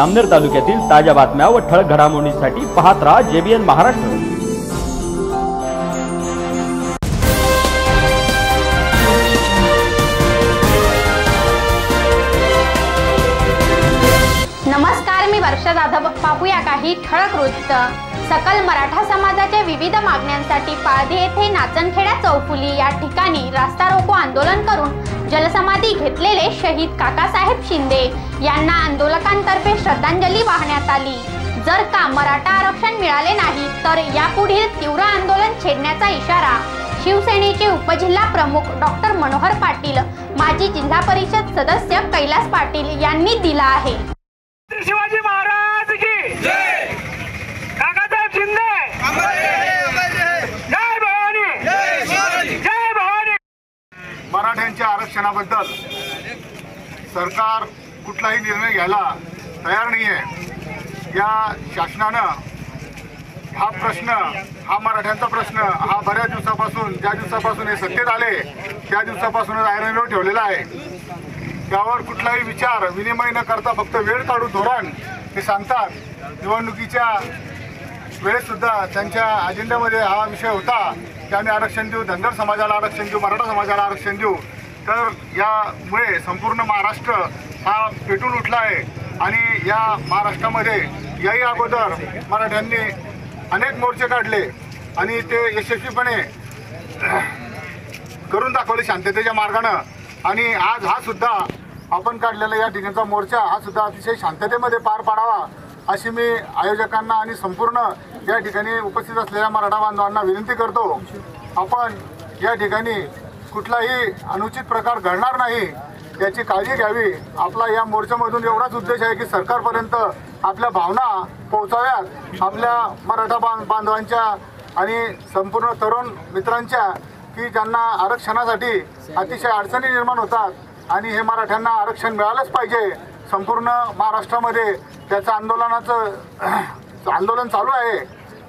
अमनेर तालुक्यातील ताज्या बातम्या व ठळक घडामोडींसाठी पाहत राहा जेबीएन महाराष्ट्र. नमस्कार मी वर्षा जाधव. पाहूया काही ठळक वृत्त. सकल मराठा समाजाच्या विविध मागण्यांसाठी पाळधी येथे नाचनखेड्या चौफुली या ठिकाणी रास्ता रोको आंदोलन करून जलसमाधी घेतलेले शहीद काकासाहेब शिंदे यांना आंदोलकांतर्फे श्रद्धांजली वाहण्यात आली. जर का मराठा आरक्षण मिळाले नाही तर यापुढील तीव्र आंदोलन छेडण्याचा इशारा शिवसेनेचे उपजिल्हा प्रमुख डॉक्टर मनोहर पाटील माजी जिल्हा परिषद सदस्य कैलास पाटील यांनी दिला आहे छत्रपती शिवाजी महाराज की जय काकासाहेब शिंदे जय भवानी जय भवानी मराठ्यांच्या आरक्षणाबद्दल सरकार कुठलाही निर्णय घ्यायला तयार नाही आहे या शासनानं हा प्रश्न हा मराठ्यांचा प्रश्न हा बऱ्याच दिवसापासून ज्या दिवसापासून हे सत्तेत आले त्या दिवसापासूनच आयरनवर ठेवलेला आहे. त्यावर कुठलाही विचार विनिमय न करता फक्त वेळ काढून धोरण ते सांगतात. निवडणुकीच्या वेळेसुद्धा त्यांच्या अजेंड्यामध्ये हा विषय होता की आम्ही आरक्षण देऊ धनगर समाजाला आरक्षण देऊ मराठा समाजाला आरक्षण देऊ. तर यामुळे संपूर्ण महाराष्ट्र हा पेटून उठला आहे. आणि या महाराष्ट्रामध्ये याही अगोदर मराठ्यांनी अनेक मोर्चे काढले. आणि ते यशस्वीपणे करून दाखवले शांततेच्या मार्गानं. आणि आज हा सुद्धा आपण काढलेला या दिनाचा मोर्चा हा सुद्धा अतिशय शांततेमध्ये पार पाडावा अशी मी आयोजकांना आणि संपूर्ण या ठिकाणी उपस्थित असलेल्या मराठा बांधवांना विनंती करतो. आपण या ठिकाणी कुठलाही अनुचित प्रकार घडणार नाही याची काळजी घ्यावी. आपला या मोर्चामधून एवढाच उद्देश आहे की सरकारपर्यंत आपल्या भावना पोहोचाव्यात. आपल्या मराठा बांधवांच्या आणि संपूर्ण तरुण मित्रांच्या की ज्यांना आरक्षणासाठी अतिशय अडचणी निर्माण होतात आणि हे मराठ्यांना आरक्षण मिळालंच पाहिजे. संपूर्ण महाराष्ट्रामध्ये त्याचं आंदोलनाचं आंदोलन चालू आहे.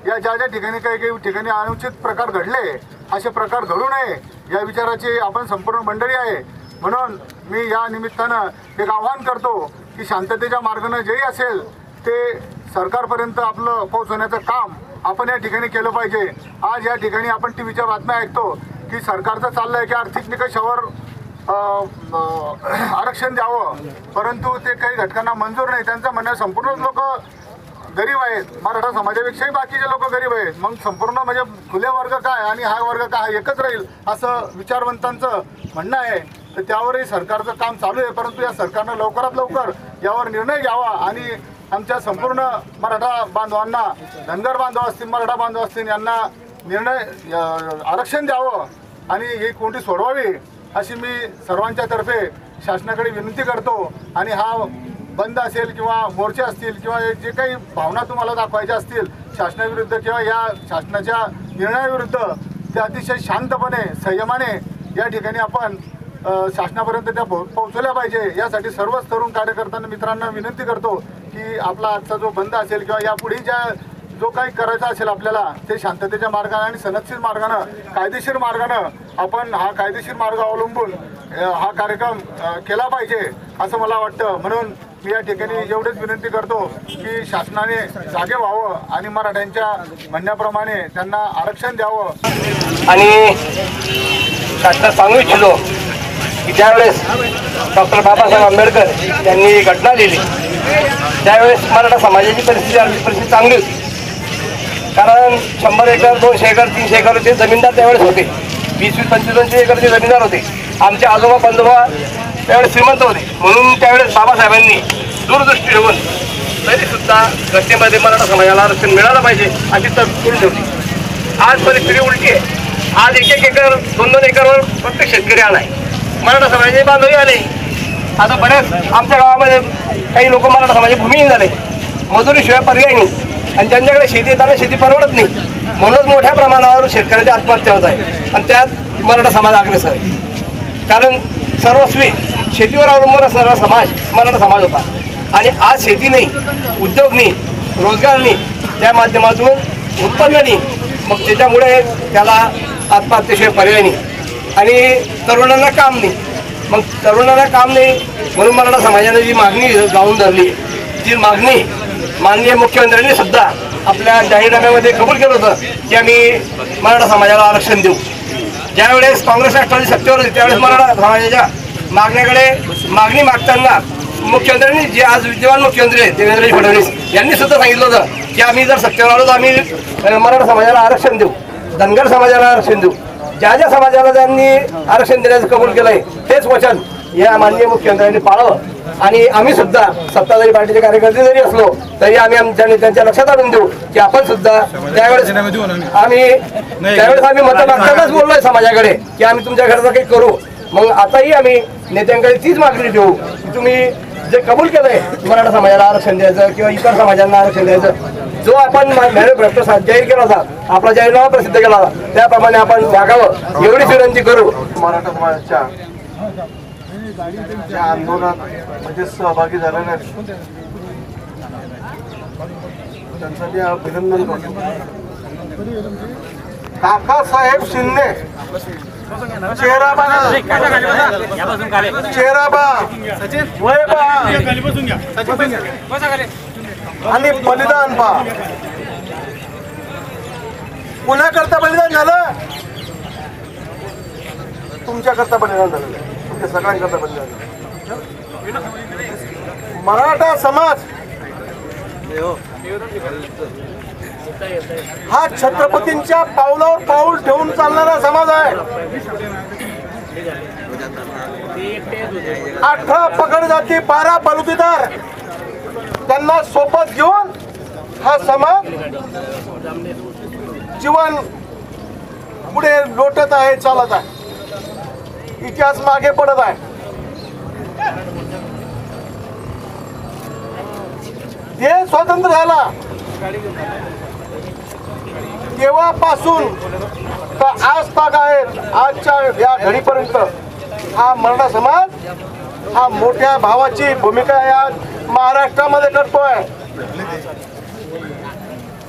या ज्या ज्या ठिकाणी काही काही ठिकाणी अनुचित प्रकार घडले असे प्रकार घडू नये. या विचाराची आपण संपूर्ण मंडळी आहे. म्हणून मी या निमित्तानं एक आव्हान करतो की शांततेच्या मार्गानं जेही असेल ते सरकारपर्यंत आपलं पोहोचवण्याचं काम आपण या ठिकाणी केलं पाहिजे. आज या ठिकाणी आपण टी व्हीच्या बातम्या ऐकतो की सरकारचं चाललं आहे की आर्थिक निकषावर आरक्षण द्यावं. परंतु ते काही घटकांना मंजूर नाही. त्यांचं म्हणणं संपूर्ण लोक गरीब आहेत मराठा समाजापेक्षाही बाकीचे लोक गरीब आहेत. मग संपूर्ण म्हणजे खुले वर्ग काय आणि हा वर्ग काय? एकच राहील असं विचारवंतांचं म्हणणं आहे. तर त्यावरही सरकारचं काम चालू आहे. परंतु या सरकारनं लवकरात लवकर यावर निर्णय घ्यावा आणि आमच्या संपूर्ण मराठा बांधवांना धनगर बांधव असतील मराठा बांधव असतील यांना निर्णय आरक्षण द्यावं आणि ही कोणती सोडवावी अशी मी सर्वांच्या तर्फे शासनाकडे विनंती करतो. आणि हा बंद असेल किंवा मोर्चे असतील किंवा जे काही भावना तुम्हाला दाखवायच्या असतील शासनाविरुद्ध किंवा या शासनाच्या निर्णयाविरुद्ध ते अतिशय शांतपणे संयमाने या ठिकाणी आपण शासनापर्यंत त्या पोहोचवल्या पाहिजे. यासाठी सर्वच तरुण कार्यकर्त्यांना मित्रांना विनंती करतो की आपला आजचा जो बंद असेल किंवा यापुढे ज्या जो काही करायचा असेल आपल्याला ते शांततेच्या मार्गाने आणि सनदशीर मार्गानं कायदेशीर मार्गानं आपण हा कायदेशीर मार्ग अवलंबून हा कार्यक्रम केला पाहिजे असं मला वाटतं. म्हणून मी या ठिकाणी एवढेच विनंती करतो की शासनाने जागे व्हावं आणि मराठ्यांच्या म्हणण्याप्रमाणे त्यांना आरक्षण द्यावं. आणि शासनात सांगू इच्छितो की ज्यावेळेस डॉक्टर बाबासाहेब आंबेडकर यांनी घटना लिहिली त्यावेळेस मराठा समाजाची परिस्थिती आमची परिस्थिती चांगली होती. कारण शंभर एकर दोनशे एकर तीनशे एकरचे जमीनदार त्यावेळेस होते. वीस वीस पंचवीस पंचवीस एकरचे जमीनदार होते. आमचे आजोबा बंधोबा त्यावेळेस श्रीमंत होते. म्हणून त्यावेळेस बाबासाहेबांनी दूरदृष्टी ठेवून तरीसुद्धा घटनेमध्ये मराठा समाजाला आरक्षण मिळालं पाहिजे अशी तरतूद करून ठेवली. आज परिस्थिती उलटी आहे. आज एक एक एकर दोन दोन एकरवर प्रत्येक शेतकरी आला आहे मराठा समाजाचे बांधवही आले. आता बऱ्याच आमच्या गावामध्ये काही लोक मराठा समाजाचे भूमिहीन झाले मजुरीशिवाय पर्याय नाही. आणि ज्यांच्याकडे शेती येताना शेती परवडत नाही. म्हणूनच मोठ्या प्रमाणावर शेतकऱ्याची आत्महत्या होत आहे. आणि त्यात मराठा समाज अग्रेसर आहे. कारण सर्वस्वी शेतीवर अवलंबून असणारा समाज मराठा समाज होता. आणि आज शेती नाही उद्योग नाही रोजगार नाही त्या माध्यमातून उत्पन्न नाही. मग त्याच्यामुळे त्याला आत्महत्येशिवाय पर्याय नाही. आणि तरुणांना काम नाही. मग तरुणांना काम नाही म्हणून मराठा समाजाने जी मागणी जाऊन धरली ती मागणी माननीय मुख्यमंत्र्यांनी सुद्धा आपल्या जाहीरनाम्यामध्ये कबूल केलं होतं की आम्ही मराठा समाजाला आरक्षण देऊ. ज्यावेळेस काँग्रेस राष्ट्रवादी सत्तेवर होती त्यावेळेस मराठा समाजाच्या मागण्याकडे मागणी मागताना मुख्यमंत्र्यांनी जे आज विद्यमान मुख्यमंत्री आहेत देवेंद्रजी फडणवीस यांनी सुद्धा सांगितलं होतं की आम्ही जर सत्तेवर आलो तर आम्ही मराठा समाजाला आरक्षण देऊ धनगर समाजाला आरक्षण देऊ. ज्या ज्या समाजाला त्यांनी आरक्षण देण्याचं कबूल केलंय तेच वचन या माननीय मुख्यमंत्र्यांनी पाळावं. आणि आम्ही सुद्धा सत्ताधारी पार्टीचे कार्यकर्ते जरी असलो तरी आम्ही आमच्या नेत्यांच्या लक्षात आणून देऊ की आपण सुद्धा त्यावेळेस आम्ही त्यावेळेस आम्ही मत मागतानाच बोललोय समाजाकडे की आम्ही तुमच्या घरचं काही करू. मग आताही आम्ही नेत्यांकडे तीच मागणी ठेवू की तुम्ही जे कबूल केलंय मराठा समाजाला आरक्षण द्यायचं किंवा इतर समाजांना आरक्षण द्यायचं जो आपण मॅन्युफॅक्चर जाहीर केला होता आपला जाहीरनामा प्रसिद्ध केला होता त्याप्रमाणे आपण वागावं एवढीच विनंती करू. मराठा समाजाच्या आंदोलनात म्हणजे सहभागी झालेल्या त्यांचं मी अभिनंदन करतो. काकासाहेब शिंदे चेहरा बा चेहरा बा वय बा आणि बलिदान पा. पुण्याकरता बलिदान झालं? तुमच्याकरता बलिदान झालेलं आहे तुमच्या सगळ्यांकरता बलिदान झालं. मराठा समाज. हा छत्रपतींच्या पावलावर पाऊल ठेवून चालणारा समाज आहे. अठरा पकड जाती बारा बलुतीदार. त्यांना सोबत घेऊन हा समाज जीवन पुढे लोटत आहे चालत आहे. इतिहास मागे पडत आहे. हे स्वातंत्र्य झाला. तेव्हापासून तर आज ताग आहेत आजच्या या घडीपर्यंत हा मराठा समाज हा मोठ्या भावाची भूमिका या महाराष्ट्रामध्ये करतोय.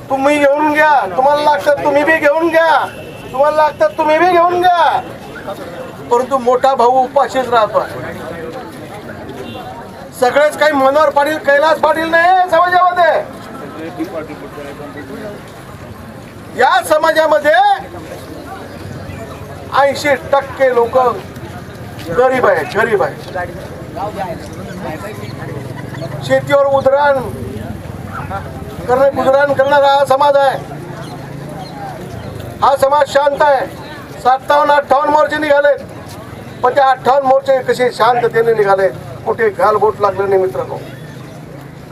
तुम्ही घेऊन घ्या. तुम्हाला लागतं तुम्ही बी घेऊन घ्या. तुम्हाला लागतं तुम्ही बी घेऊन घ्या. परंतु मोठा भाऊ उपाशीच राहतो सगळेच काही मनोहर पाटील कैलास पाटील नाही समाजामध्ये या समाजामध्ये ऐंशी टक्के लोक गरीब आहे गरीब आहे शेतीवर उदराण करणे गुजराण करणारा हा समाज आहे. हा समाज शांत आहे. सत्तावन्न अठ्ठावन्न मोर्चे निघालेत. पण त्या अठ्ठावन्न मोर्चे कसे शांततेने निघाले कुठे घालबोट लागलं नाही मित्रांनो.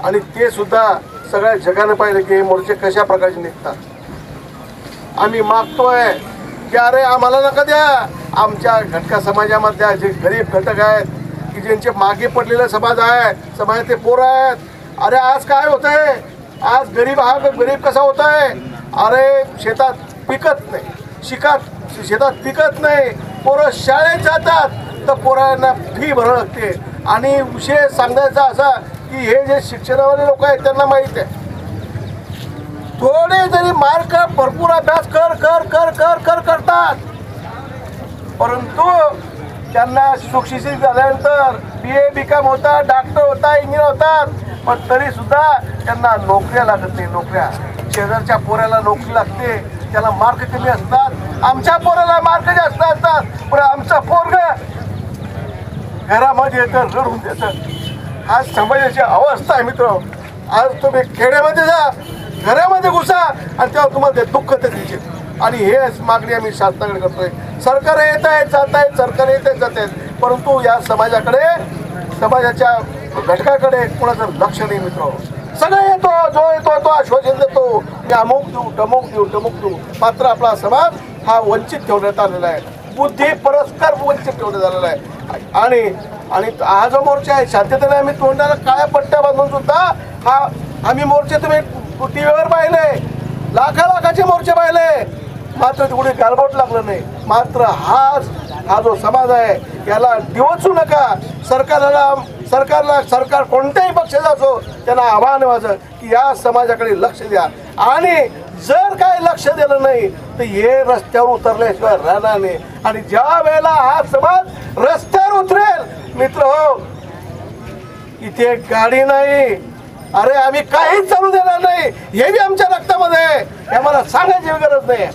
आणि ते सुद्धा सगळ्या जगाने पाहिलं की हे मोर्चे कशा प्रकारचे निघतात. आम्ही मागतोय. की अरे आम्हाला नका द्या. आमच्या घटका समाजामधल्या जे गरीब घटक आहेत की ज्यांचे मागे पडलेले समाज आहे समाजातले पोरं आहेत. अरे आज काय होत आहे आज गरीब हा गरीब कसा होत आहे अरे शेतात पिकत नाही. शिकात शेतात पिकत नाही. पोरं शाळेत जातात तर पोरांना फी भरावं लागते. आणि विषय सांगायचा असा की हे जे शिक्षणावाले लोक आहेत त्यांना माहीत आहे. थोडे मार्क भरपूर अभ्यास कर कर कर कर कर करतात. परंतु त्यांना सुशिक्षित झाल्यानंतर बी ए बी कॉम होतात डॉक्टर होता इंजिनियर होतात. पण तरी सुद्धा त्यांना नोकऱ्या लागत नाही नोकऱ्या. शेजारच्या पोऱ्याला नोकरी लागते त्याला मार्क कमी असतात. आमच्या पोराला मार्क जास्त असतात पण आमचा पोरग घरामध्ये येतं रडून देतं. आज समाजाची अवस्था आहे मित्र. आज तुम्ही खेड्यामध्ये जा घरामध्ये घुसा आणि तेव्हा तुम्हाला ते दुःख ते दिसेल. आणि हेच मागणी आम्ही शासनाकडे करतोय. सरकार येत आहेत जात आहेत सरकार येत आहेत जात आहेत. परंतु या समाजाकडे समाजाच्या घटकाकडे कोणाचं लक्ष नाही मित्र. सगळं येतो जो येतो तो आश्वासन देतो. मी अमुक देऊ टमुक देऊ टमुक देऊ. मात्र आपला समाज हा वंचित ठेवण्यात आलेला आहे. बुद्धी परस्पर वंचित ठेवण्यात आलेला आहे. आणि आणि हा जो मोर्चा आहे शांततेने आम्ही तोंडाला काळ्या पट्ट्या बांधून सुद्धा हा आम्ही मोर्चे तुम्ही टीव्हीवर पाहिले. लाखा लाखाचे मोर्चे पाहिले. मात्र कुठे गालबोट लागलं नाही. मात्र हाच हा जो समाज आहे याला दिवसू नका. सरकारला सरकारला सरकार कोणत्याही पक्षाचा असो त्यांना आव्हान माझं की या समाजाकडे लक्ष द्या. आणि जर काय लक्ष दिलं नाही तर हे रस्त्यावर उतरल्याशिवाय राहणार नाही. आणि ज्या वेळेला हा समाज रस्त्यावर उतरेल मित्र हो इथे गाडी नाही. अरे आम्ही काहीच चालू देणार नाही. हे बी आमच्या रक्तामध्ये आहे. हे आम्हाला सांगायची गरज नाही.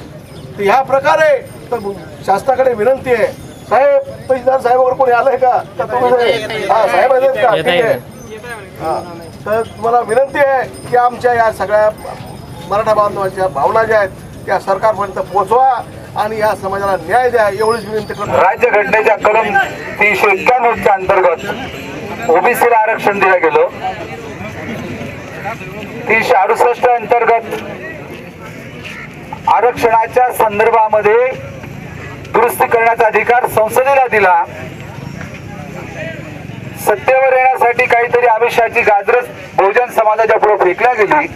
तर ह्या प्रकारे तर शासनाकडे विनंती आहे. साहेब तहसीलदार साहेब वगैरे कोणी आलंय का? हा साहेब आहेत का? ठीक आहे. हा. तर तुम्हाला विनंती आहे की आमच्या या सगळ्या मराठा बांधवांच्या भावना ज्या आहेत त्या सरकारपर्यंत पोहोचवा आणि या समाजाला न्याय द्या एवढीच विनंती करतो. राज्यघटनेच्या कलम तीनशे एक्क्याण्णवच्या अंतर्गत ओबीसीला आरक्षण दिलं गेलं. तीनशे अडुसष्ट अंतर्गत आरक्षणाच्या संदर्भामध्ये दुरुस्ती करण्याचा अधिकार संसदेला दिला. सत्तेवर येण्यासाठी काहीतरी आमिषाची गाजरच बहुजन समाजाच्या पुढे फेकल्या गेली.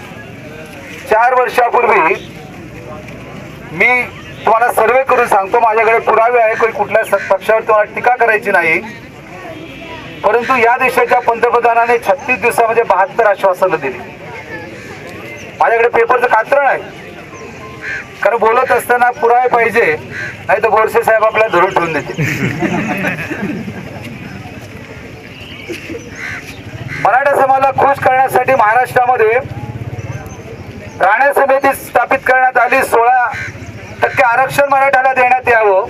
चार वर्षापूर्वी मी तुम्हाला सर्वे करून सांगतो माझ्याकडे पुरावे आहे काही कुठल्या पक्षावर तुम्हाला टीका करायची नाही. परंतु या देशाच्या पंतप्रधानाने छत्तीस दिवसामध्ये बहात्तर आश्वासनं दिली. माझ्याकडे पेपरचं कात्रण आहे. कारण बोलत असताना पुराय पाहिजे नाही तर बोरसे साहेब आपल्याला धरून ठेवून देते मराठा समाजाला खुश करण्यासाठी महाराष्ट्रामध्ये राणे समिती स्थापित करण्यात आली. सोळा टक्के आरक्षण मराठ्याला देण्यात यावं.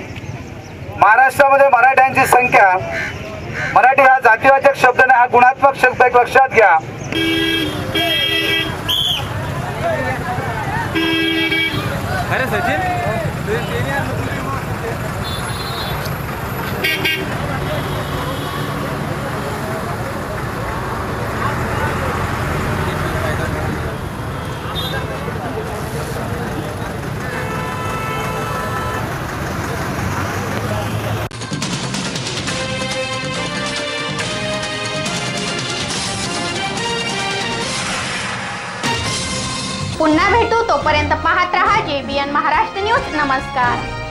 महाराष्ट्रामध्ये मराठ्यांची संख्या मराठी हा जातीवाचक शब्द नाही हा गुणात्मक शब्द एक लक्षात घ्या. पुन्हा Namaskar.